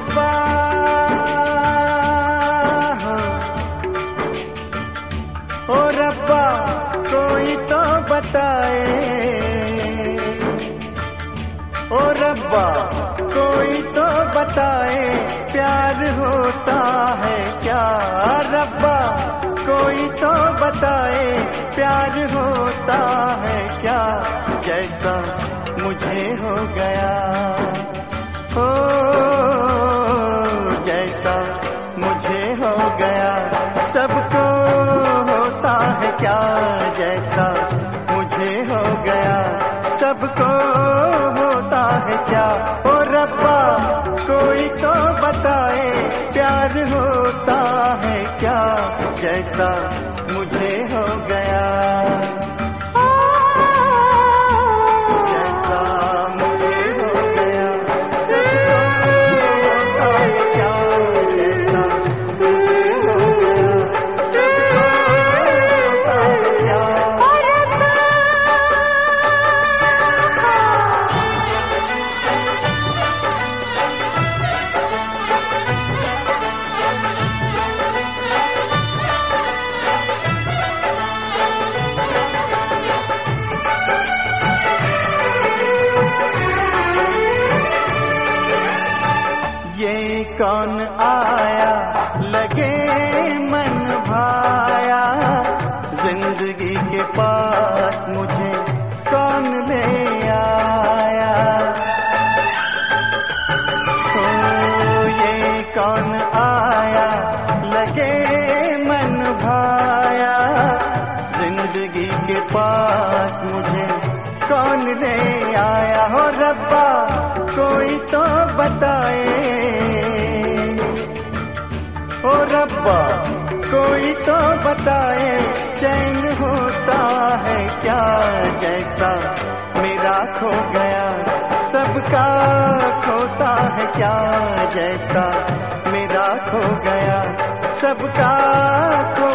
रब्बा ओ रब्बा, कोई तो बताए। ओ रब्बा, कोई तो बताए, प्यार होता है क्या? रब्बा, कोई तो बताए, प्यार होता है क्या? जैसा मुझे हो गया। सबको होता है क्या जैसा? मुझे हो गया। सबको होता है क्या? ओ रब्बा, कोई तो बताए, प्यार होता है क्या जैसा? कौन आया? लगे मन भाया। ज़िंदगी के पास मुझे कौन ले आया? ओ ये कौन आया? लगे मन भाया। ज़िंदगी के पास मुझे कौन ले आया? हो रब्बा, कोई तो बताए ओ रब्बा, कोई तो बताए, चैन होता है क्या जैसा? मेरा खो गया, सबका खोता है क्या जैसा? मेरा खो गया, सबका खो